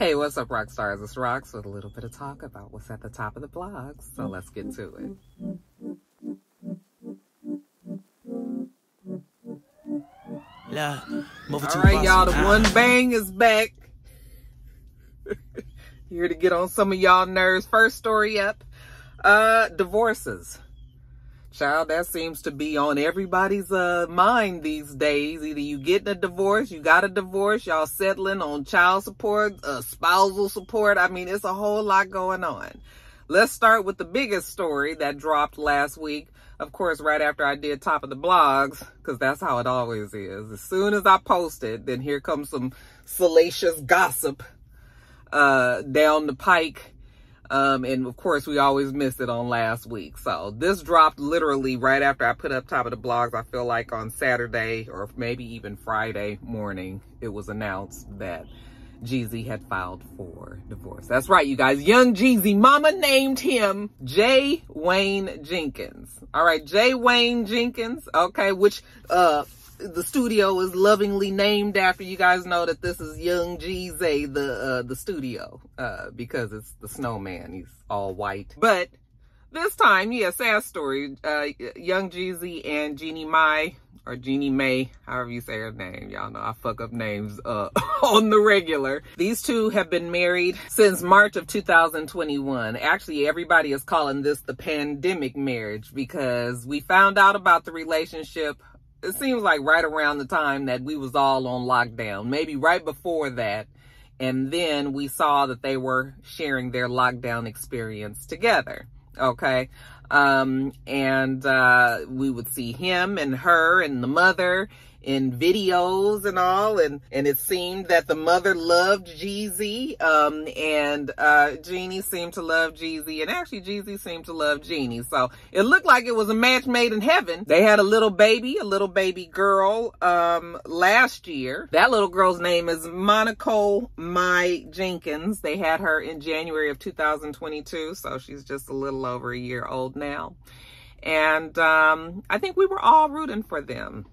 Hey, what's up, Roxstars? It's Rox with a little bit of talk about what's at the top of the blog. So let's get to it. All right, y'all, the one bang is back. Here to get on some of y'all nerves. First story up, uh, divorces. Child, that seems to be on everybody's uh, mind these days. Either you getting a divorce, you got a divorce, y'all settling on child support, uh, spousal support. I mean, it's a whole lot going on. Let's start with the biggest story that dropped last week. Of course, right after I did top of the blogs, because that's how it always is. As soon as I post it, then here comes some salacious gossip uh, down the pike um, and of course, we always missed it on last week. So this dropped literally right after I put up top of the blogs. I feel like on Saturday or maybe even Friday morning, it was announced that Jeezy had filed for divorce. That's right, you guys. Young Jeezy, mama named him Jay Wayne Jenkins. All right, Jay Wayne Jenkins. Okay, which, uh, the studio is lovingly named after you guys know that this is Young Jeezy, the uh, the studio, uh, because it's the snowman. He's all white. But this time, yeah, sad story. Uh, Young Jeezy and Jeannie Mai, or Jeannie May, however you say her name. Y'all know I fuck up names uh, on the regular. These two have been married since March of 2021. Actually, everybody is calling this the pandemic marriage because we found out about the relationship it seems like right around the time that we was all on lockdown, maybe right before that. And then we saw that they were sharing their lockdown experience together. Okay. Um, and, uh, we would see him and her and the mother in videos and all and and it seemed that the mother loved Jeezy um and uh Jeannie seemed to love Jeezy and actually Jeezy seemed to love Jeannie. So it looked like it was a match made in heaven. They had a little baby a little baby girl um last year. That little girl's name is Monaco Mai Jenkins. They had her in January of 2022 so she's just a little over a year old now. And um I think we were all rooting for them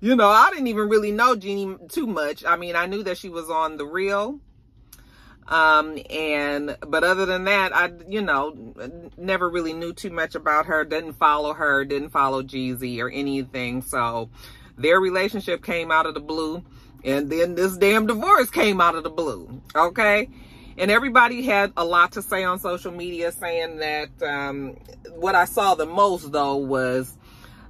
you know, I didn't even really know Jeannie too much. I mean, I knew that she was on the real. Um, and, but other than that, I, you know, never really knew too much about her, didn't follow her, didn't follow Jeezy or anything. So their relationship came out of the blue. And then this damn divorce came out of the blue. Okay. And everybody had a lot to say on social media saying that, um, what I saw the most though was,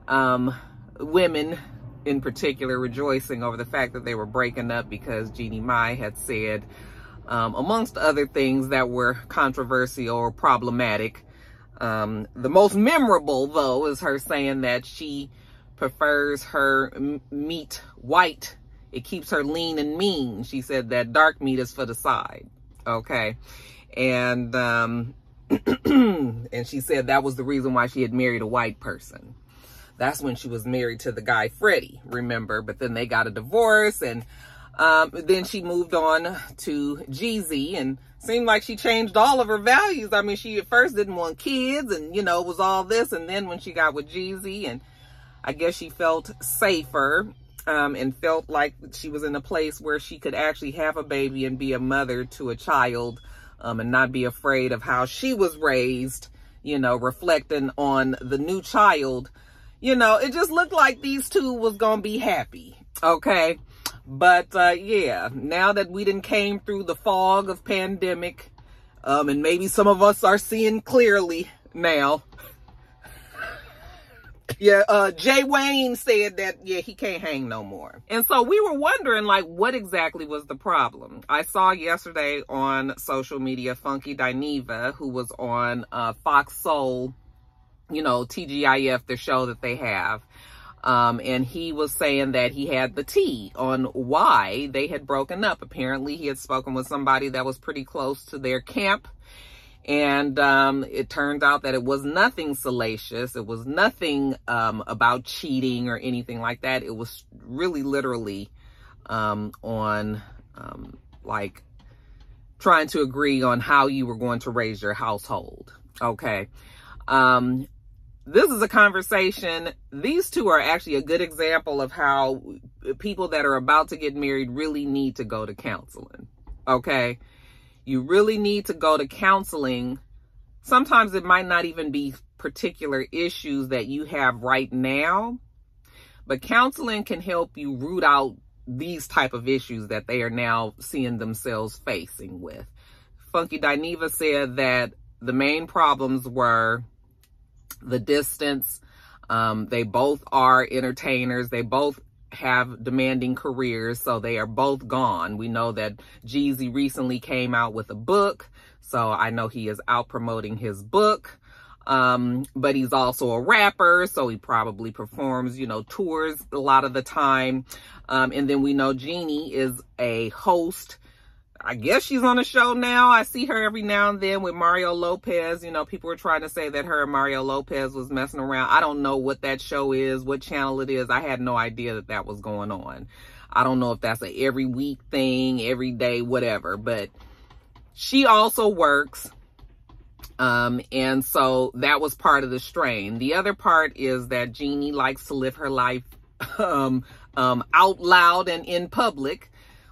um, women in particular rejoicing over the fact that they were breaking up because Jeannie Mai had said, um, amongst other things that were controversial or problematic. Um, the most memorable, though, is her saying that she prefers her meat white. It keeps her lean and mean. She said that dark meat is for the side. Okay. And, um, and she said that was the reason why she had married a white person. That's when she was married to the guy Freddie, remember? But then they got a divorce and um, then she moved on to Jeezy and seemed like she changed all of her values. I mean, she at first didn't want kids and, you know, it was all this. And then when she got with Jeezy and I guess she felt safer um, and felt like she was in a place where she could actually have a baby and be a mother to a child um, and not be afraid of how she was raised, you know, reflecting on the new child you know, it just looked like these two was going to be happy. Okay. But, uh, yeah, now that we didn't came through the fog of pandemic, um, and maybe some of us are seeing clearly now. yeah, uh, Jay Wayne said that, yeah, he can't hang no more. And so we were wondering, like, what exactly was the problem? I saw yesterday on social media Funky Dineva, who was on, uh, Fox Soul you know, TGIF, the show that they have. Um, and he was saying that he had the tea on why they had broken up. Apparently, he had spoken with somebody that was pretty close to their camp. And um, it turned out that it was nothing salacious. It was nothing um, about cheating or anything like that. It was really literally um, on um, like trying to agree on how you were going to raise your household. Okay. Um, this is a conversation. These two are actually a good example of how people that are about to get married really need to go to counseling. Okay. You really need to go to counseling. Sometimes it might not even be particular issues that you have right now, but counseling can help you root out these type of issues that they are now seeing themselves facing with. Funky Dineva said that the main problems were the distance. Um, they both are entertainers. They both have demanding careers, so they are both gone. We know that Jeezy recently came out with a book, so I know he is out promoting his book. Um, but he's also a rapper, so he probably performs, you know, tours a lot of the time. Um, and then we know Jeannie is a host I guess she's on a show now. I see her every now and then with Mario Lopez. You know, people were trying to say that her and Mario Lopez was messing around. I don't know what that show is, what channel it is. I had no idea that that was going on. I don't know if that's a every week thing, every day, whatever. But she also works. Um, and so that was part of the strain. The other part is that Jeannie likes to live her life um, um, out loud and in public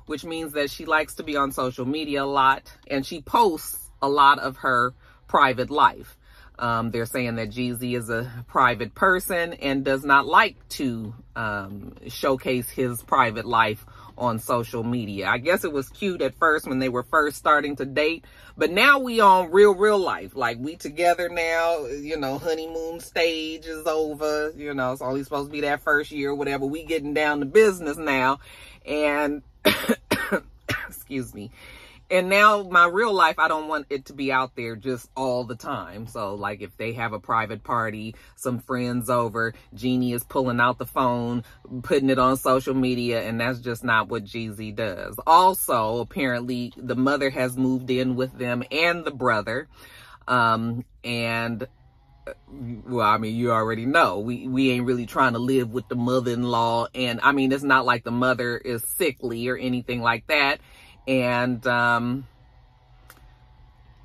which means that she likes to be on social media a lot and she posts a lot of her private life. Um, they're saying that Jeezy is a private person and does not like to um, showcase his private life on social media. I guess it was cute at first when they were first starting to date, but now we on real, real life. Like we together now, you know, honeymoon stage is over, you know, it's only supposed to be that first year, whatever. We getting down to business now. And excuse me. And now my real life, I don't want it to be out there just all the time. So like if they have a private party, some friends over, Jeannie is pulling out the phone, putting it on social media, and that's just not what Jeezy does. Also, apparently the mother has moved in with them and the brother. Um, and well, I mean, you already know. We we ain't really trying to live with the mother-in-law, and I mean, it's not like the mother is sickly or anything like that, and um,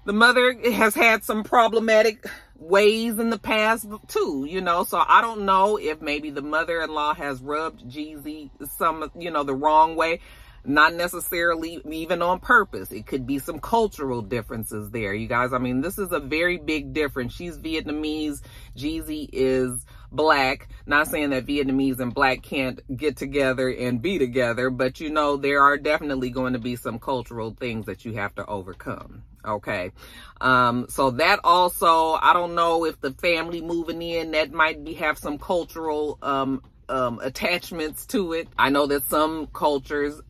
the mother has had some problematic ways in the past too, you know. So I don't know if maybe the mother-in-law has rubbed Jeezy some, you know, the wrong way not necessarily even on purpose. It could be some cultural differences there, you guys. I mean, this is a very big difference. She's Vietnamese. Jeezy is black. Not saying that Vietnamese and black can't get together and be together, but you know, there are definitely going to be some cultural things that you have to overcome. Okay. Um, so that also, I don't know if the family moving in, that might be, have some cultural, um, um, attachments to it. I know that some cultures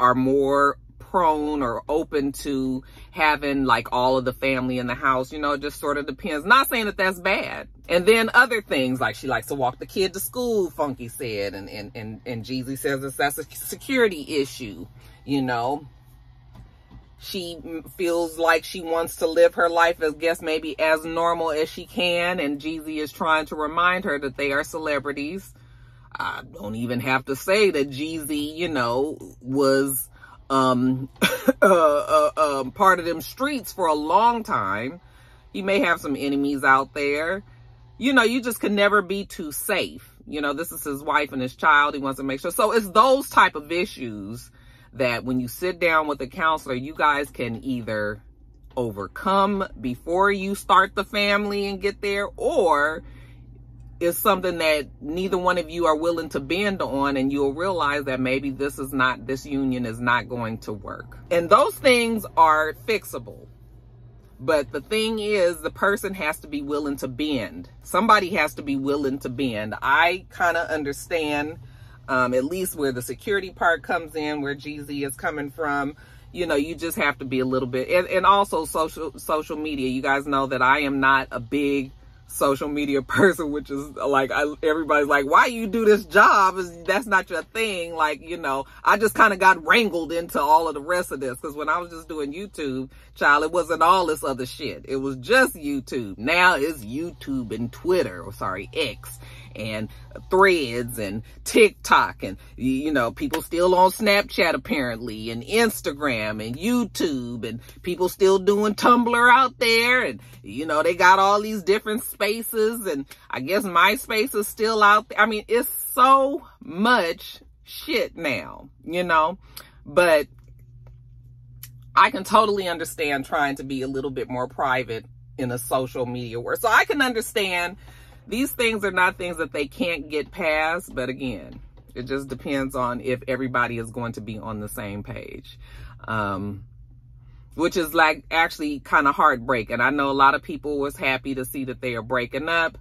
are more prone or open to having like all of the family in the house. You know, it just sort of depends. Not saying that that's bad. And then other things like she likes to walk the kid to school, Funky said, and and and, and Jeezy says that that's a security issue. You know, she feels like she wants to live her life as guess maybe as normal as she can, and Jeezy is trying to remind her that they are celebrities I don't even have to say that Jeezy, you know, was um, uh, uh, uh, part of them streets for a long time. He may have some enemies out there. You know, you just can never be too safe. You know, this is his wife and his child. He wants to make sure. So it's those type of issues that when you sit down with a counselor, you guys can either overcome before you start the family and get there, or is something that neither one of you are willing to bend on and you'll realize that maybe this is not this union is not going to work. And those things are fixable. But the thing is the person has to be willing to bend. Somebody has to be willing to bend. I kind of understand um, at least where the security part comes in where Jeezy is coming from. You know you just have to be a little bit and, and also social social media. You guys know that i am not a big social media person, which is like, I, everybody's like, why you do this job? That's not your thing. Like, you know, I just kind of got wrangled into all of the rest of this. Cause when I was just doing YouTube, child, it wasn't all this other shit. It was just YouTube. Now it's YouTube and Twitter, or sorry, X and threads and TikTok and, you know, people still on Snapchat apparently and Instagram and YouTube and people still doing Tumblr out there. And, you know, they got all these different spaces and I guess MySpace is still out there. I mean, it's so much shit now, you know, but I can totally understand trying to be a little bit more private in a social media world. So I can understand these things are not things that they can't get past, but again, it just depends on if everybody is going to be on the same page. Um, which is like actually kind of heartbreaking. I know a lot of people was happy to see that they are breaking up.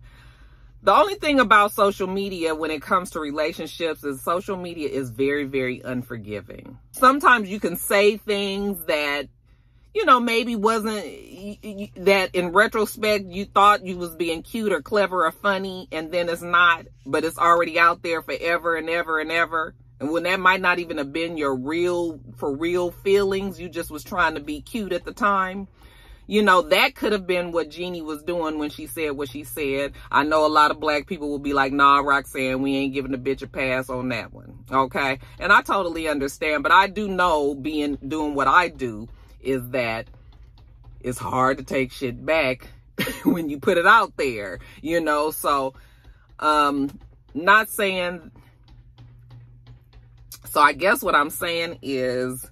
The only thing about social media when it comes to relationships is social media is very, very unforgiving. Sometimes you can say things that you know, maybe wasn't that in retrospect you thought you was being cute or clever or funny and then it's not, but it's already out there forever and ever and ever. And when that might not even have been your real, for real feelings, you just was trying to be cute at the time. You know, that could have been what Jeannie was doing when she said what she said. I know a lot of black people will be like, nah, Roxanne, we ain't giving the bitch a pass on that one. Okay. And I totally understand, but I do know being, doing what I do, is that it's hard to take shit back when you put it out there, you know? So, um, not saying, so I guess what I'm saying is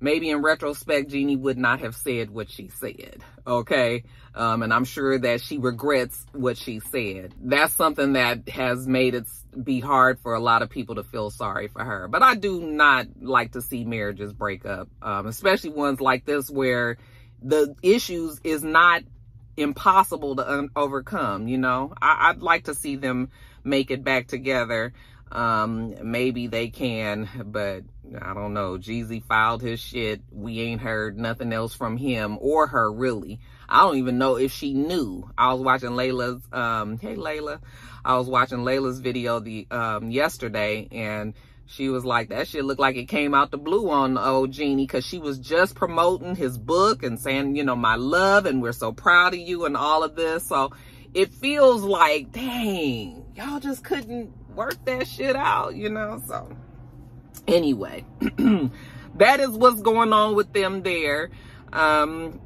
maybe in retrospect, Jeannie would not have said what she said. Okay. Um, and I'm sure that she regrets what she said. That's something that has made it be hard for a lot of people to feel sorry for her. But I do not like to see marriages break up, um, especially ones like this where the issues is not impossible to overcome. You know, I- I'd like to see them make it back together. Um, maybe they can, but I don't know. Jeezy filed his shit. We ain't heard nothing else from him or her really. I don't even know if she knew. I was watching Layla's, um, hey Layla. I was watching Layla's video the, um, yesterday and she was like, that shit looked like it came out the blue on old Jeannie because she was just promoting his book and saying, you know, my love and we're so proud of you and all of this. So it feels like, dang, y'all just couldn't work that shit out, you know? So anyway, that is what's going on with them there. Um,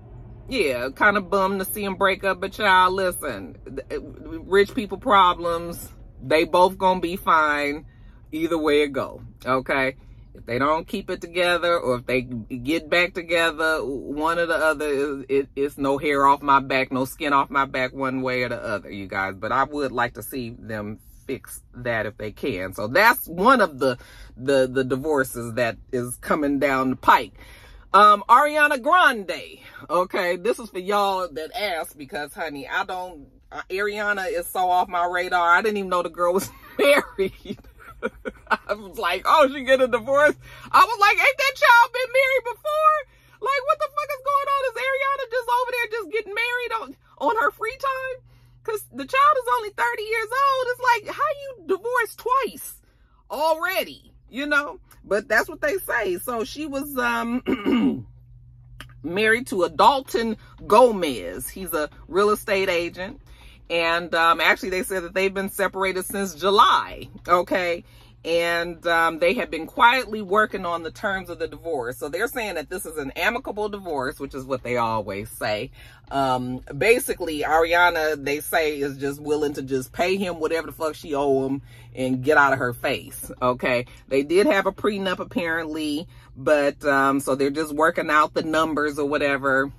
yeah, kind of bummed to see them break up. But y'all, listen, rich people problems, they both gonna be fine either way it go, okay? If they don't keep it together or if they get back together, one or the other, it, it's no hair off my back, no skin off my back one way or the other, you guys. But I would like to see them fix that if they can. So that's one of the, the, the divorces that is coming down the pike. Um, Ariana Grande. Okay, this is for y'all that asked because, honey, I don't. Uh, Ariana is so off my radar. I didn't even know the girl was married. I was like, oh, she get a divorce. I was like, ain't that child been married before? Like, what the fuck is going on? Is Ariana just over there just getting married on on her free time? Cause the child is only 30 years old. It's like, how you divorced twice already? You know? But that's what they say. So she was um married to a Dalton Gomez. He's a real estate agent. And um, actually, they said that they've been separated since July. Okay. And um, they have been quietly working on the terms of the divorce. So they're saying that this is an amicable divorce, which is what they always say. Um, basically, Ariana, they say, is just willing to just pay him whatever the fuck she owe him and get out of her face. Okay. They did have a prenup apparently, but um, so they're just working out the numbers or whatever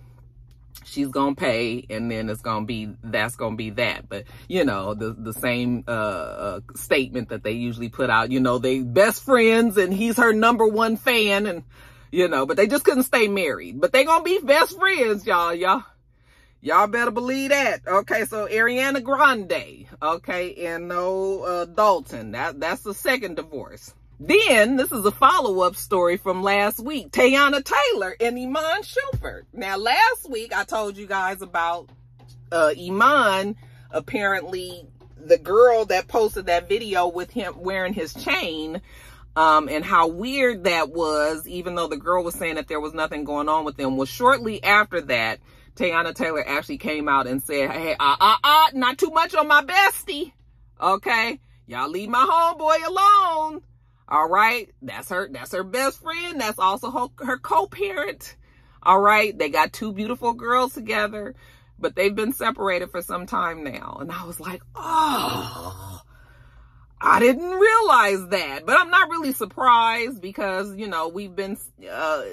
she's gonna pay and then it's gonna be that's gonna be that. But you know the the same uh, uh, statement that they usually put out you know they best friends and he's her number one fan and you know but they just couldn't stay married. But they gonna be best friends y'all. Y'all y'all better believe that. Okay so ariana grande okay and no uh, dalton. That that's the second divorce then, this is a follow-up story from last week. Teyana Taylor and Iman Shumpert. Now, last week, I told you guys about uh, Iman, apparently the girl that posted that video with him wearing his chain, um, and how weird that was, even though the girl was saying that there was nothing going on with them. Well, shortly after that, Teyana Taylor actually came out and said, hey, uh, uh, uh, not too much on my bestie. Okay? Y'all leave my homeboy alone. All right. That's her, that's her best friend. That's also her, her co-parent. All right. They got two beautiful girls together, but they've been separated for some time now. And I was like, oh, I didn't realize that, but I'm not really surprised because, you know, we've been, uh,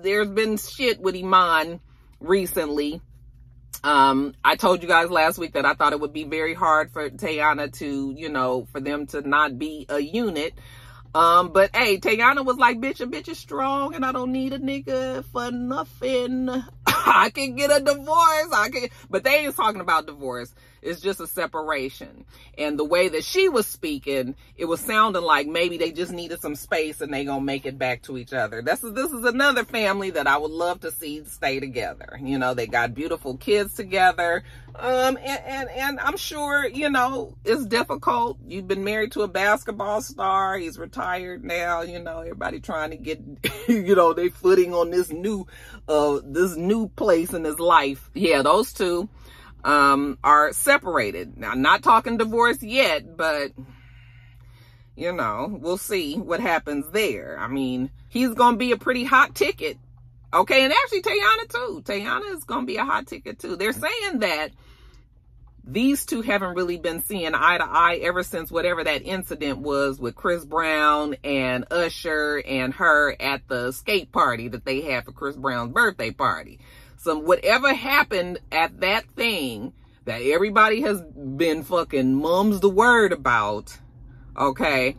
there's been shit with Iman recently. Um, I told you guys last week that I thought it would be very hard for Teyana to, you know, for them to not be a unit. Um, but hey, Teyana was like, bitch, a bitch is strong and I don't need a nigga for nothing. I can get a divorce. I can, but they ain't talking about divorce. It's just a separation. And the way that she was speaking, it was sounding like maybe they just needed some space and they gonna make it back to each other. This is this is another family that I would love to see stay together. You know, they got beautiful kids together. Um, and, and, and I'm sure, you know, it's difficult. You've been married to a basketball star. He's retired now. You know, everybody trying to get, you know, they footing on this new, uh, this new place in his life. Yeah, those two um, are separated. Now, I'm not talking divorce yet, but you know, we'll see what happens there. I mean, he's going to be a pretty hot ticket. Okay, and actually Teyana too. Teyana is going to be a hot ticket too. They're saying that these two haven't really been seeing eye to eye ever since whatever that incident was with Chris Brown and Usher and her at the skate party that they had for Chris Brown's birthday party some whatever happened at that thing that everybody has been fucking mums the word about, okay?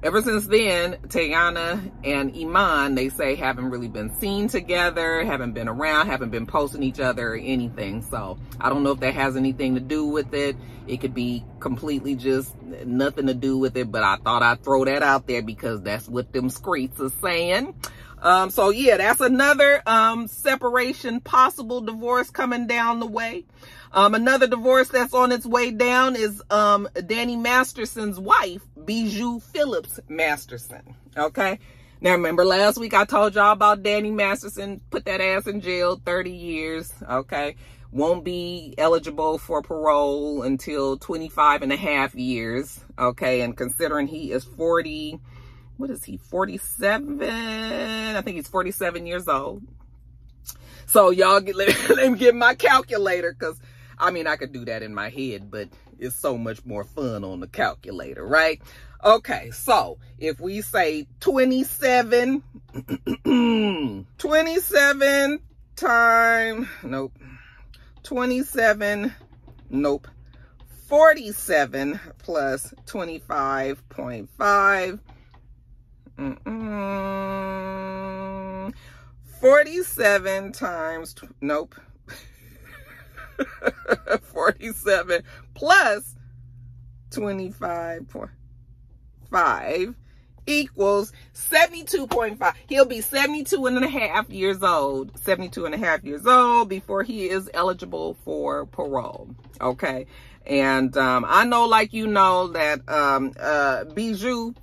Ever since then, Teyana and Iman, they say, haven't really been seen together, haven't been around, haven't been posting each other or anything. So I don't know if that has anything to do with it. It could be completely just nothing to do with it, but I thought I'd throw that out there because that's what them screets are saying. Um, so yeah, that's another um, separation, possible divorce coming down the way. Um, another divorce that's on its way down is um, Danny Masterson's wife, Bijou Phillips Masterson. Okay. Now remember last week I told y'all about Danny Masterson, put that ass in jail 30 years. Okay. Won't be eligible for parole until 25 and a half years. Okay. And considering he is 40, what is he 47 i think he's 47 years old so y'all get let, let me get my calculator because i mean i could do that in my head but it's so much more fun on the calculator right okay so if we say 27 27 time nope 27 nope 47 plus 25.5 Mm-mm. 47 times, nope. 47 plus 25.5 equals 72.5. He'll be 72 and a half years old, 72 and a half years old before he is eligible for parole. Okay. And, um, I know, like you know, that, um, uh, Bijou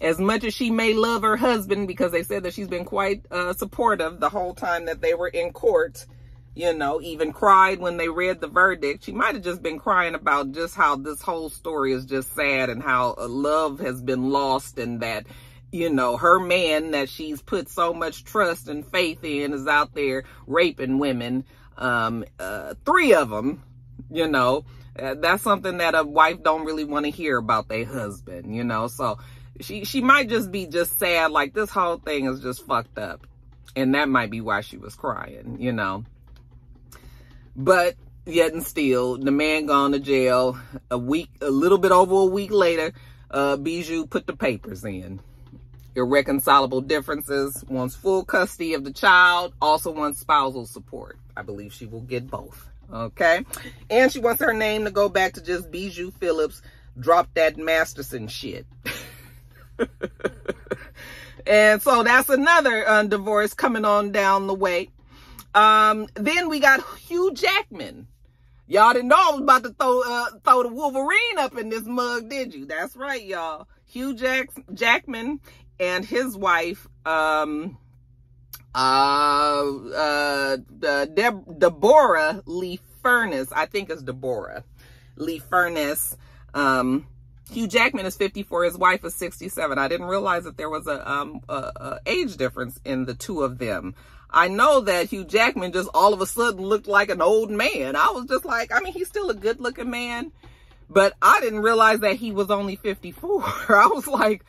as much as she may love her husband because they said that she's been quite uh, supportive the whole time that they were in court you know even cried when they read the verdict. She might have just been crying about just how this whole story is just sad and how uh, love has been lost and that you know her man that she's put so much trust and faith in is out there raping women. Um uh, three of them you know uh, that's something that a wife don't really want to hear about their husband you know so she she might just be just sad like this whole thing is just fucked up. And that might be why she was crying you know but yet and still the man gone to jail a week a little bit over a week later uh bijou put the papers in. Irreconcilable differences wants full custody of the child also wants spousal support. I believe she will get both okay? And she wants her name to go back to just bijou phillips drop that masterson shit. And so that's another uh, divorce coming on down the way. Um, then we got Hugh Jackman. Y'all didn't know I was about to throw uh, throw the Wolverine up in this mug, did you? That's right, y'all. Hugh Jack Jackman and his wife, um, uh, uh, Deb Deborra-Lee Furness. I think it's Deborah Lee Furness. Um, Hugh Jackman is 54. His wife is 67. I didn't realize that there was a, um, a, a age difference in the two of them. I know that Hugh Jackman just all of a sudden looked like an old man. I was just like, I mean, he's still a good looking man, But I didn't realize that he was only 54. I was like,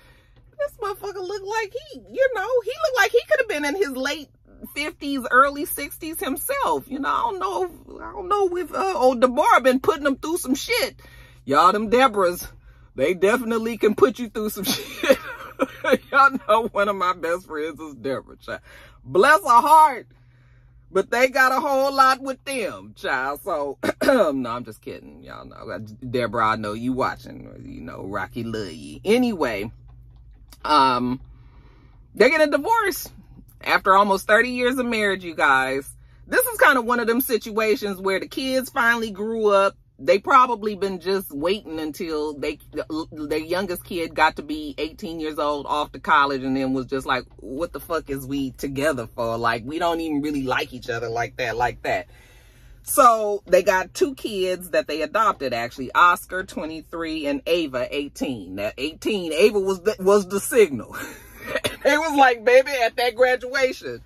this motherfucker looked like he, you know, he looked like he could have been in his late 50s, early 60s himself. You know, I don't know, I don't know if uh, old Deborah been putting him through some shit. Y'all, them Deborahs, they definitely can put you through some shit. Y'all know one of my best friends is Deborah. Bless her heart. But they got a whole lot with them, child. So, no, I'm just kidding. Y'all know. Deborah, I know you watching. You know, Rocky love. Anyway, um, they're getting a divorce after almost 30 years of marriage, you guys. This is kind of one of them situations where the kids finally grew up they probably been just waiting until they their youngest kid got to be 18 years old off to college and then was just like what the fuck is we together for? Like we don't even really like each other like that like that. So they got two kids that they adopted actually oscar 23 and ava 18 that 18 ava was the, was the signal. It was like baby at that graduation.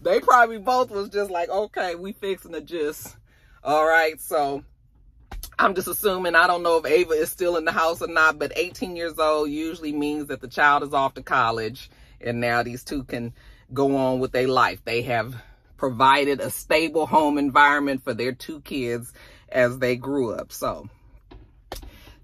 They probably both was just like okay we fixing to just all right so I'm just assuming, I don't know if Ava is still in the house or not, but 18 years old usually means that the child is off to college and now these two can go on with their life. They have provided a stable home environment for their two kids as they grew up. So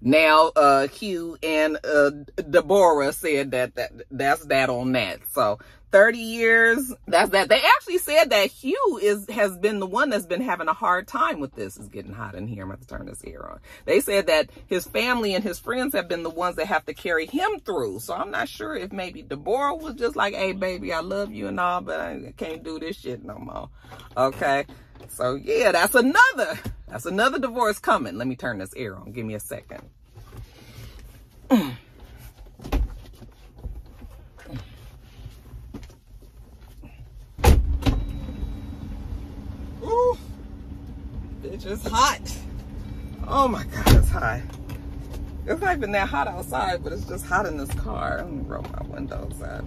now uh, Hugh and uh, Deborah said that, that that's that on that. So 30 years. That's that. They actually said that Hugh is has been the one that's been having a hard time with this. It's getting hot in here. I'm going to turn this air on. They said that his family and his friends have been the ones that have to carry him through. So I'm not sure if maybe Deborah was just like, hey, baby, I love you and all, but I can't do this shit no more. Okay. So yeah, that's another, that's another divorce coming. Let me turn this air on. Give me a second. It's just hot. Oh my God, it's hot. It's not even that hot outside, but it's just hot in this car. Let me roll my windows up.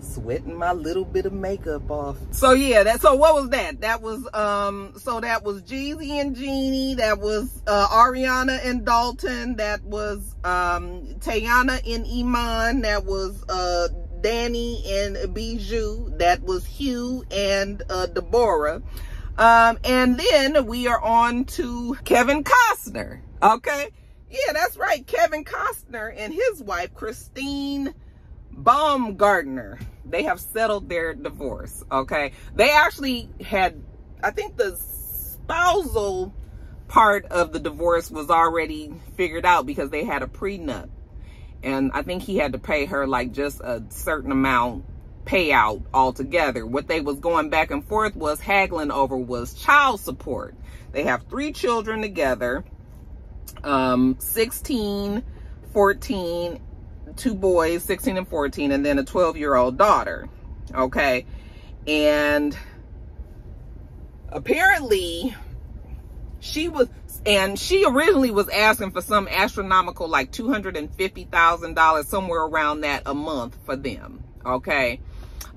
Sweating my little bit of makeup off. So yeah, that so what was that? That was um so that was Jeezy and Jeannie, that was uh Ariana and Dalton, that was um Teyana and Iman, that was uh Danny and Bijou. That was Hugh and uh, Deborah. Um, and then we are on to Kevin Costner. Okay. Yeah, that's right. Kevin Costner and his wife, Christine Baumgartner. They have settled their divorce. Okay. They actually had, I think the spousal part of the divorce was already figured out because they had a prenup and I think he had to pay her like just a certain amount payout altogether. What they was going back and forth was haggling over was child support. They have three children together, um, 16, 14, two boys, 16 and 14, and then a 12 year old daughter. Okay. And apparently she was and she originally was asking for some astronomical like $250,000 somewhere around that a month for them okay?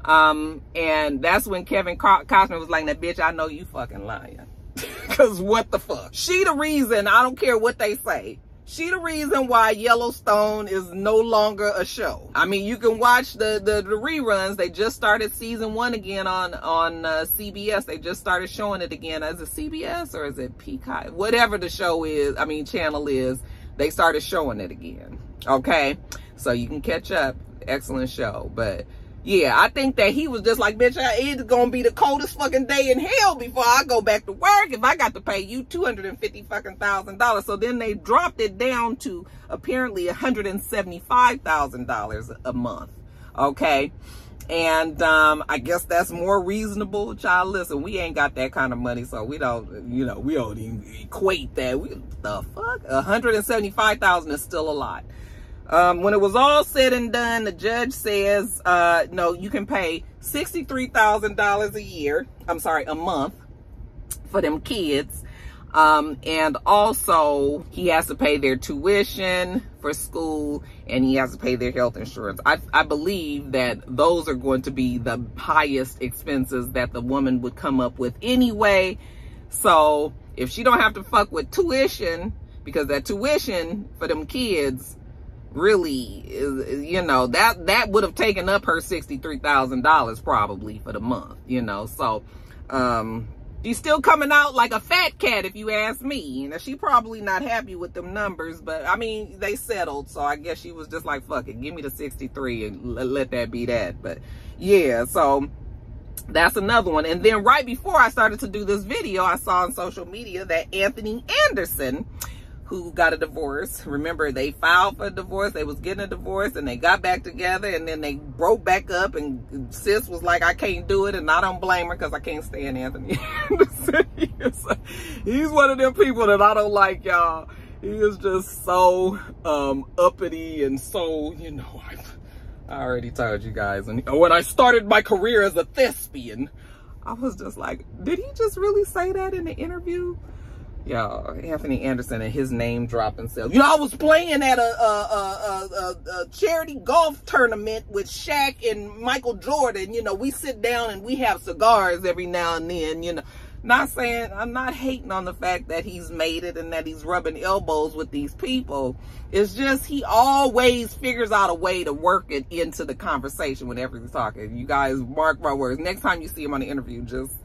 Um and that's when Kevin Costner was like that bitch I know you fucking lying. Cuz what the fuck? She the reason I don't care what they say she the reason why Yellowstone is no longer a show. I mean, you can watch the, the, the reruns. They just started season one again on, on uh, CBS. They just started showing it again. Is it CBS or is it Peacock? Whatever the show is, I mean, channel is, they started showing it again. Okay. So you can catch up. Excellent show. But yeah, I think that he was just like, bitch, it's gonna be the coldest fucking day in hell before I go back to work if I got to pay you 250 fucking thousand dollars. So then they dropped it down to apparently $175,000 a month. Okay. And um, I guess that's more reasonable. Child, listen, we ain't got that kind of money, so we don't, you know, we don't even equate that. We, the fuck? 175,000 is still a lot. Um, when it was all said and done, the judge says, uh, no, you can pay $63,000 a year. I'm sorry, a month for them kids. Um, and also he has to pay their tuition for school and he has to pay their health insurance. I, I believe that those are going to be the highest expenses that the woman would come up with anyway. So if she don't have to fuck with tuition, because that tuition for them kids really you know, that, that would have taken up her $63,000 probably for the month, you know, so, um, she's still coming out like a fat cat if you ask me. Now she probably not happy with them numbers, but I mean they settled, so I guess she was just like, "Fuck it, give me the 63 and let that be that." But yeah, so that's another one. And then right before I started to do this video, I saw on social media that Anthony Anderson who got a divorce. Remember, they filed for a divorce. They was getting a divorce and they got back together and then they broke back up and sis was like, I can't do it. And I don't blame her because I can't stand Anthony. He's one of them people that I don't like, y'all. He is just so um, uppity and so, you know, I, I already told you guys. And when I started my career as a thespian, I was just like, did he just really say that in the interview? Y'all anthony anderson and his name dropping self. You know i was playing at a, a, a, a, charity golf tournament with Shaq and michael jordan. You know we sit down and we have cigars every now and then you know. Not saying i'm not hating on the fact that he's made it and that he's rubbing elbows with these people. It's just he always figures out a way to work it into the conversation whenever he's talking. You guys mark my words. Next time you see him on the interview just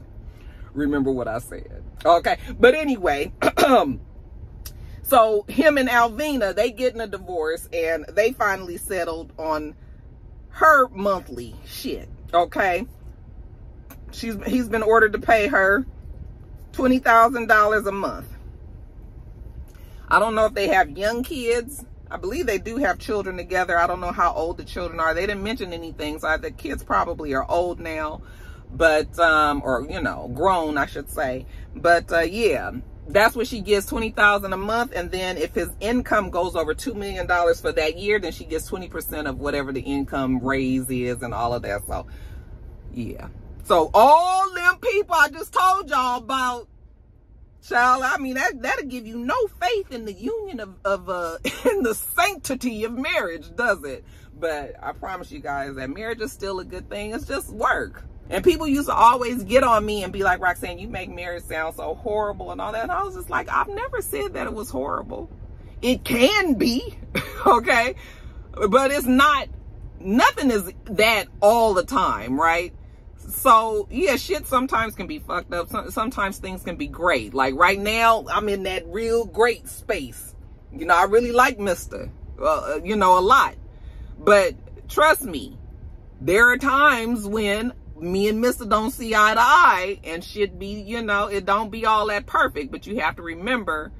remember what I said. Okay. But anyway, so him and Alvina, they getting a divorce and they finally settled on her monthly shit. Okay. She's he's been ordered to pay her twenty thousand dollars a month. I don't know if they have young kids. I believe they do have children together. I don't know how old the children are. They didn't mention anything, so the kids probably are old now but um or you know grown i should say. But uh yeah that's what she gets 20000 a month and then if his income goes over two million dollars for that year then she gets 20 percent of whatever the income raise is and all of that. So yeah. So all them people i just told y'all about child i mean that that'll give you no faith in the union of, of uh in the sanctity of marriage does it? But i promise you guys that marriage is still a good thing. It's just work and people used to always get on me and be like, Roxanne, you make marriage sound so horrible and all that. And I was just like, I've never said that it was horrible. It can be, okay? But it's not, nothing is that all the time, right? So, yeah, shit sometimes can be fucked up. Sometimes things can be great. Like right now, I'm in that real great space. You know, I really like Mr. Uh, you know, a lot. But trust me, there are times when me and Mr. don't see eye to eye and should be, you know, it don't be all that perfect, but you have to remember,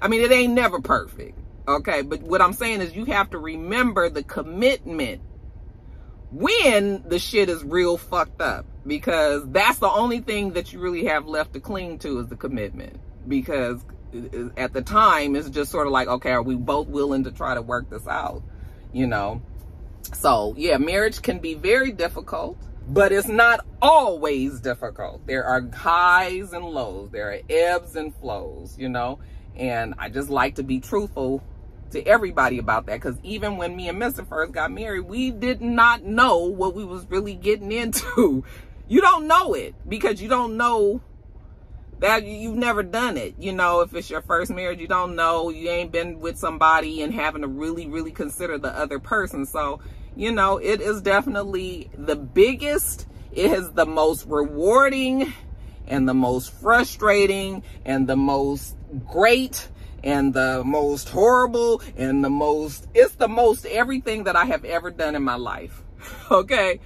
I mean, it ain't never perfect. Okay. But what I'm saying is you have to remember the commitment when the shit is real fucked up because that's the only thing that you really have left to cling to is the commitment because at the time it's just sort of like, okay, are we both willing to try to work this out? You know? So yeah, marriage can be very difficult but it's not always difficult. There are highs and lows. There are ebbs and flows, you know, and I just like to be truthful to everybody about that because even when me and Mr. first got married, we did not know what we was really getting into. You don't know it because you don't know that you've never done it. You know, if it's your first marriage, you don't know, you ain't been with somebody and having to really, really consider the other person. So you know, it is definitely the biggest, it is the most rewarding and the most frustrating and the most great and the most horrible and the most, it's the most everything that I have ever done in my life. okay.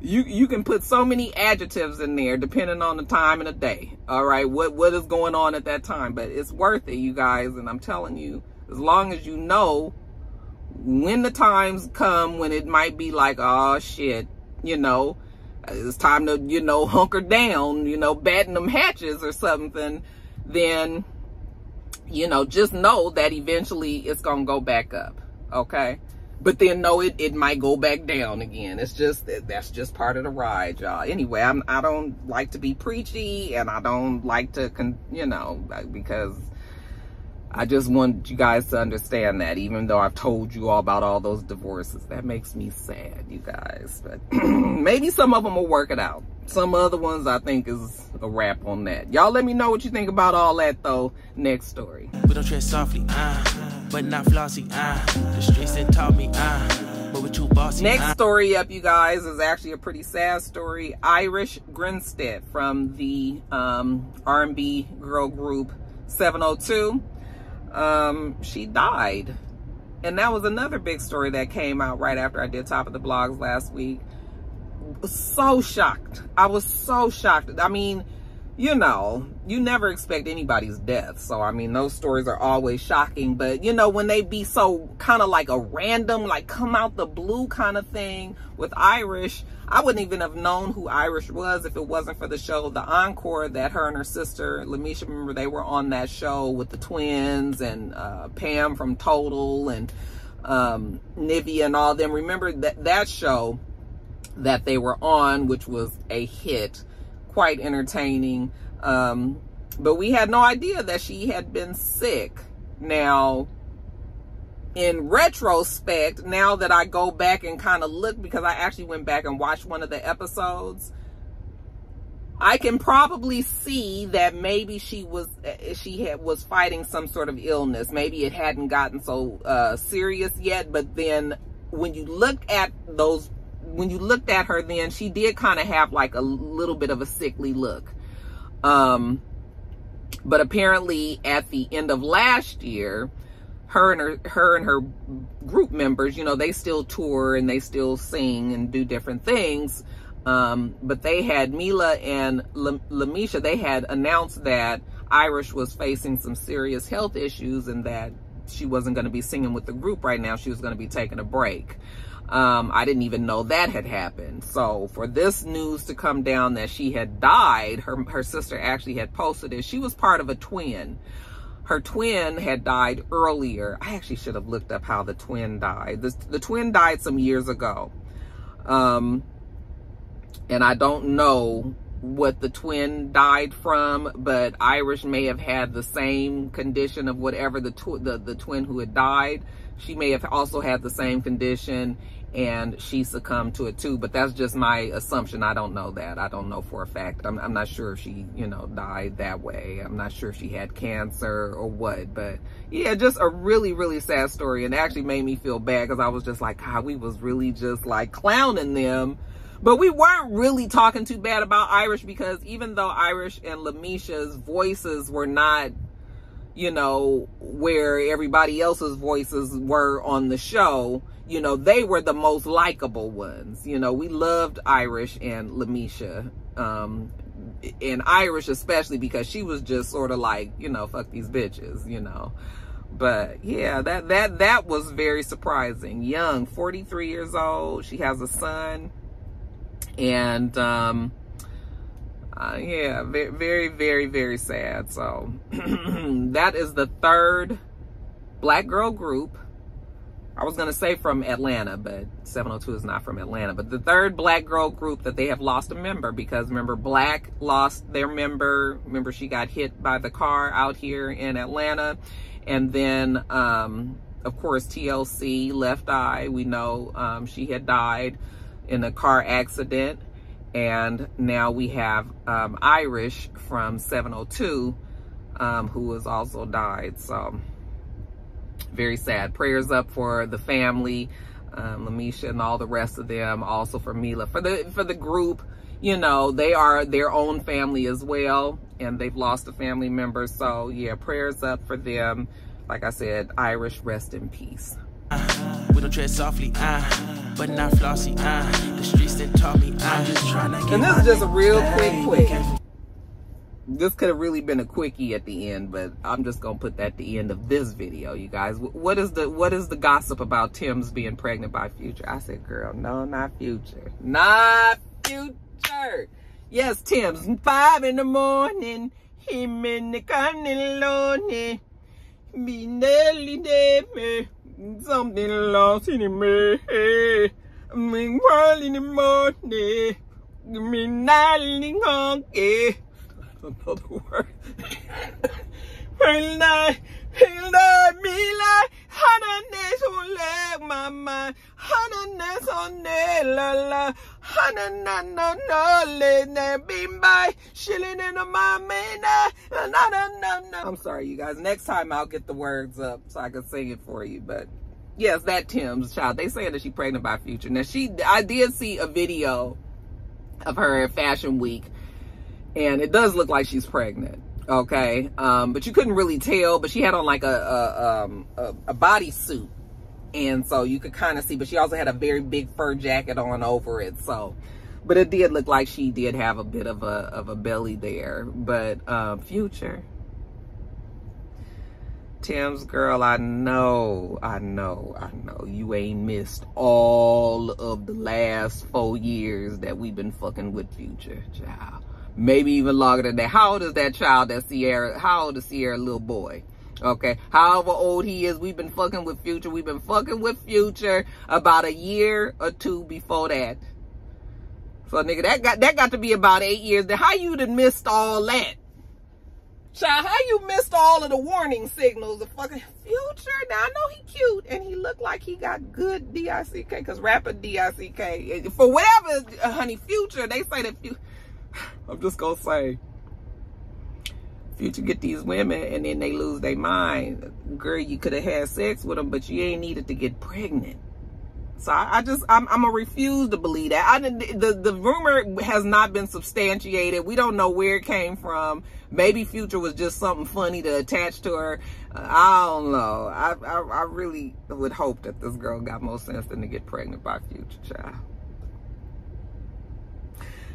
You, you can put so many adjectives in there depending on the time and the day. All right. What, what is going on at that time, but it's worth it, you guys. And I'm telling you, as long as you know when the times come when it might be like, oh shit, you know, it's time to, you know, hunker down, you know, batten them hatches or something, then, you know, just know that eventually it's going to go back up. Okay. But then know it, it might go back down again. It's just, that's just part of the ride, y'all. Anyway, I'm, I don't like to be preachy and I don't like to, con, you know, because I just want you guys to understand that, even though I've told you all about all those divorces. That makes me sad, you guys. But maybe some of them will work it out. Some other ones I think is a wrap on that. Y'all let me know what you think about all that though. Next story. We don't tread softly, uh, but not flossy, uh. The streets that taught me, uh, but we're too bossy. Next uh. story up, you guys, is actually a pretty sad story. Irish Grinstead from the um, R&B girl group 702. Um, she died. And that was another big story that came out right after I did Top of the Blogs last week. So shocked. I was so shocked. I mean, you know, you never expect anybody's death. So, I mean, those stories are always shocking. But, you know, when they be so kind of like a random, like come out the blue kind of thing with Irish, I wouldn't even have known who Irish was if it wasn't for the show The Encore that her and her sister, LeMisha, remember they were on that show with the twins and uh, Pam from Total and um, Nivea and all them. Remember that, that show that they were on, which was a hit quite entertaining. Um, but we had no idea that she had been sick. Now, in retrospect, now that I go back and kind of look, because I actually went back and watched one of the episodes, I can probably see that maybe she was she had was fighting some sort of illness. Maybe it hadn't gotten so uh, serious yet, but then when you look at those when you looked at her then, she did kind of have like a little bit of a sickly look. Um, but apparently at the end of last year, her and her, her and her group members, you know, they still tour and they still sing and do different things. Um, but they had Meelah and LeMisha, they had announced that Irish was facing some serious health issues and that she wasn't going to be singing with the group right now. She was going to be taking a break. Um, I didn't even know that had happened. So for this news to come down that she had died, her, her sister actually had posted it. She was part of a twin. Her twin had died earlier. I actually should have looked up how the twin died. The, the twin died some years ago. Um, and I don't know what the twin died from, but Irish may have had the same condition of whatever the, tw the, the twin who had died. She may have also had the same condition and she succumbed to it too. But that's just my assumption. I don't know that. I don't know for a fact. I'm, I'm not sure if she, you know, died that way. I'm not sure if she had cancer or what. But yeah, just a really, really sad story. And actually made me feel bad because I was just like, God, we was really just like clowning them. But we weren't really talking too bad about Irish because even though Irish and LeMisha's voices were not you know, where everybody else's voices were on the show, you know, they were the most likable ones. You know, we loved Irish and LeMisha. Um, and Irish especially because she was just sort of like, you know, fuck these bitches, you know. But yeah, that that that was very surprising. Young, 43 years old. She has a son. And um uh, yeah, very, very, very, sad. So that is the third black girl group. I was going to say from Atlanta, but 702 is not from Atlanta. But the third black girl group that they have lost a member because remember, Black lost their member. Remember, she got hit by the car out here in Atlanta. And then, um, of course, TLC, Left Eye, we know um, she had died in a car accident and now we have um, Irish from 702 um, who has also died. So very sad. Prayers up for the family, um, LeMisha and all the rest of them. Also for Meelah, for the for the group. You know, they are their own family as well, and they've lost a family member. So yeah, prayers up for them. Like I said, Irish, rest in peace. Uh, tread softly, uh, but not flossy. Uh, the streets that taught me, I'm just trying to get And this is just a real quick, quick. This could have really been a quickie at the end, but I'm just gonna put that at the end of this video, you guys. What is the what is the gossip about Tems being pregnant by Future? I said, girl, no, not Future, not Future. Yes, Tems. Five in the morning, him in the cannelloni, me nearly me something lost in me. Me while in the morning, me nighting hungry. Another word. Will not, will not be like my mind. Hananes on la la. Hanana no le bimbai. Shilling in my man. Na na na na. I'm sorry, you guys. Next time I'll get the words up so I can sing it for you. But yes, that Tems child. They saying that she's pregnant by Future. Now she, I did see a video of her at Fashion Week, and it does look like she's pregnant. Okay, um, but you couldn't really tell. But she had on like a a, um, a, a bodysuit, and so you could kind of see. But she also had a very big fur jacket on over it. So, but it did look like she did have a bit of a of a belly there. But uh, Future. Tems girl, I know, I know, I know you ain't missed all of the last four years that we've been fucking with Future, child. Maybe even longer than that. How old is that child that Ciara, how old is Ciara little boy? Okay, however old he is, we've been fucking with Future. We've been fucking with Future about a year or two before that. So nigga, that got that got to be about eight years. How you done missed all that? Child, how you missed all of the warning signals? The fucking future. Now I know he cute and he looked like he got good DICK because rapper DICK. Eh, for whatever, honey, future, they say that future. I'm just gonna say future get these women and then they lose their mind. Girl, you could have had sex with them, but you ain't needed to get pregnant. So I, I just, I'm, I'm gonna refuse to believe that. I, the, the rumor has not been substantiated. We don't know where it came from. Maybe Future was just something funny to attach to her. Uh, I don't know. I, I, I really would hope that this girl got more sense than to get pregnant by Future child.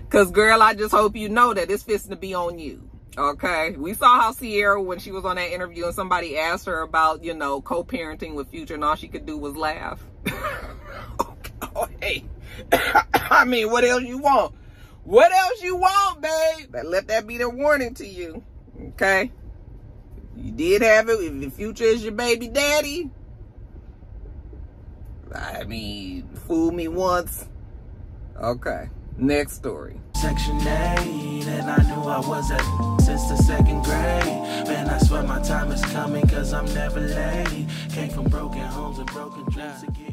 Cause girl, I just hope you know that it's fixing to be on you. Okay. We saw how Ciara, when she was on that interview and somebody asked her about, you know, co-parenting with Future and all she could do was laugh. oh, hey. I mean, what else you want? What else you want, babe? But let that be the warning to you. Okay? You did have it. If the future is your baby daddy, I mean, fool me once. Okay. Next story. Section 8, and I knew I was at since the second grade. Man, I swear my time is coming, cause I'm never late. Came from broken homes and broken dreams again.